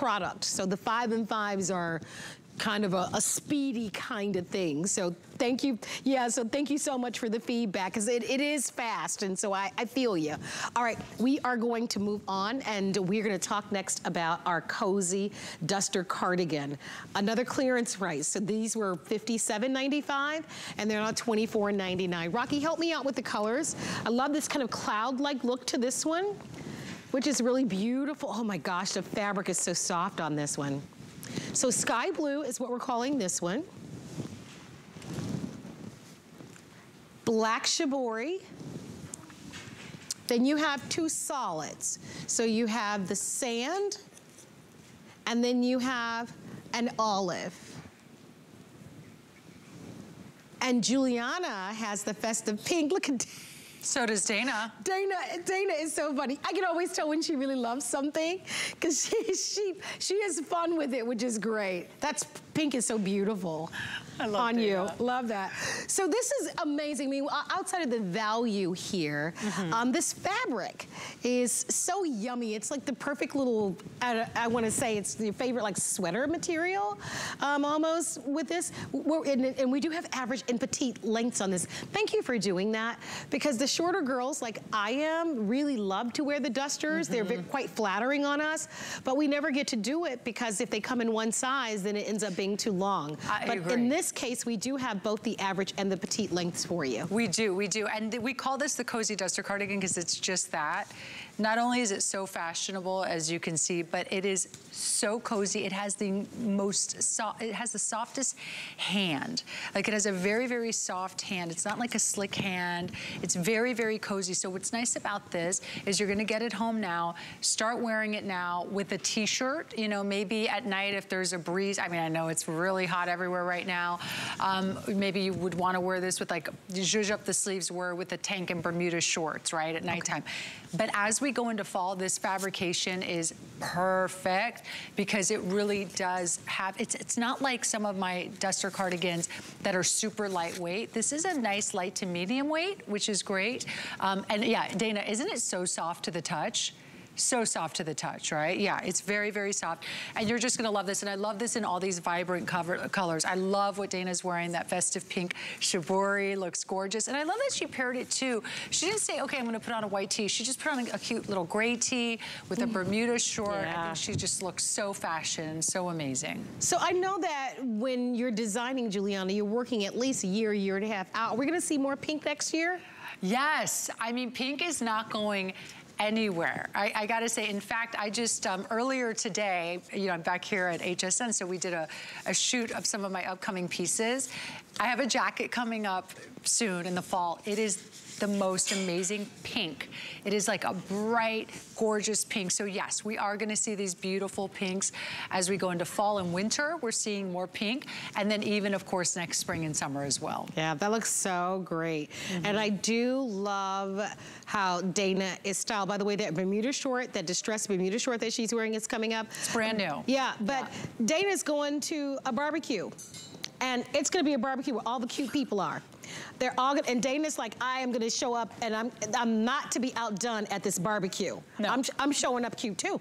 product. So the five and fives are kind of a, a, speedy kind of thing. So thank you. Yeah, so thank you so much for the feedback because it, it is fast and so I, I feel you. All right, we are going to move on and we're going to talk next about our cozy duster cardigan. Another clearance price. So these were $57.95 and they're now $24.99. Rocky, help me out with the colors. I love this kind of cloud-like look to this one which is really beautiful. Oh my gosh, the fabric is so soft on this one. So sky blue is what we're calling this one. Black shibori. Then you have two solids. So you have the sand, and then you have an olive. And Giuliana has the festive pink. Look at so does Dana. Dana, Dana is so funny. I can always tell when she really loves something because she, she, she has fun with it, which is great. That's pink is so beautiful on you. Love that. So this is amazing. I mean, outside of the value here, mm -hmm. um, this fabric is so yummy. It's like the perfect little, I, I want to say it's your favorite like sweater material um, almost with this. And, and we do have average and petite lengths on this. Thank you for doing that because the shorter girls like I am really love to wear the dusters. Mm -hmm. They're quite flattering on us, but we never get to do it because if they come in one size, then it ends up being too long. I but agree. in this case, we do have both the average and the petite lengths for you. We do, we do. And we call this the Cozy Duster Cardigan because it's just that. Not only is it so fashionable, as you can see, but it is so cozy. It has the most, soft, it has the softest hand. Like it has a very, very soft hand. It's not like a slick hand. It's very, very cozy. So what's nice about this is you're gonna get it home now, start wearing it now with a t-shirt, you know, maybe at night if there's a breeze. I mean, I know it's really hot everywhere right now. Um, maybe you would wanna wear this with like, zhuzh up the sleeves, wear with a tank and Bermuda shorts, right, at nighttime. Okay. But as we we go into fall, this fabrication is perfect because it really does have, it's, it's not like some of my duster cardigans that are super lightweight. This is a nice light to medium weight, which is great. Um, and yeah, Dana, isn't it so soft to the touch? So soft to the touch, right? Yeah, it's very, very soft. And you're just gonna love this. And I love this in all these vibrant cover, colors. I love what Dana's wearing, that festive pink shibori, looks gorgeous. And I love that she paired it too. She didn't say, okay, I'm gonna put on a white tee. She just put on a, cute little gray tee with a mm. Bermuda short. Yeah. I think she just looks so fashion, so amazing. So I know that when you're designing, Giuliana, you're working at least a year, year and a half out. We're gonna see more pink next year? Yes, I mean, pink is not going anywhere. I, I gotta say, in fact, I just, um, earlier today, you know, I'm back here at HSN, so we did a, a shoot of some of my upcoming pieces. I have a jacket coming up soon in the fall. It is the most amazing pink. It is like a bright, gorgeous pink. So yes, we are gonna see these beautiful pinks as we go into fall and winter. We're seeing more pink. And then even, of course, next spring and summer as well. Yeah, that looks so great. Mm -hmm. And I do love how Dana is styled. By the way, that Bermuda short, that distressed Bermuda short that she's wearing is coming up. It's brand new. Yeah, but yeah. Dana's going to a barbecue. And it's gonna be a barbecue where all the cute people are. They're all gonna, and Dana's like, I am gonna show up and I'm I'm not to be outdone at this barbecue. No. I'm, I'm showing up cute too.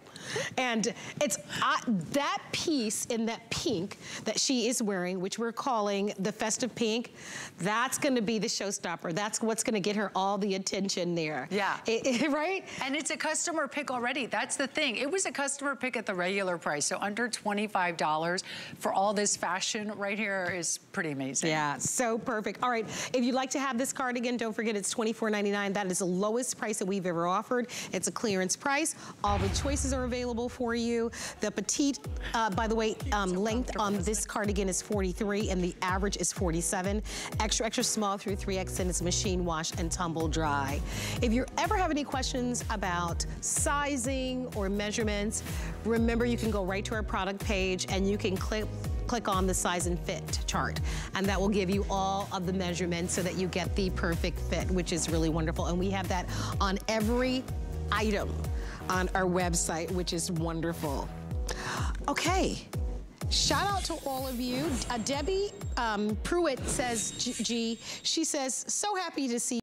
And it's I, that piece in that pink that she is wearing, which we're calling the festive pink, that's gonna be the showstopper. That's what's gonna get her all the attention there. Yeah. It, it, right? And it's a customer pick already. That's the thing. It was a customer pick at the regular price. So under $25 for all this fashion right here is pretty amazing. Yeah, so perfect. All right, if you'd like to have this cardigan, don't forget it's $24.99. That is the lowest price that we've ever offered. It's a clearance price. All the choices are available for you. The petite, uh, by the way, um, length on this cardigan is 43 and the average is 47. Extra, extra small through 3X and it's machine wash and tumble dry. If you ever have any questions about sizing or measurements, remember you can go right to our product page and you can click click on the size and fit chart. And that will give you all of the measurements so that you get the perfect fit, which is really wonderful. And we have that on every item on our website, which is wonderful. Okay. Shout out to all of you. Uh, Debbie um, Pruitt says, G, G, she says, so happy to see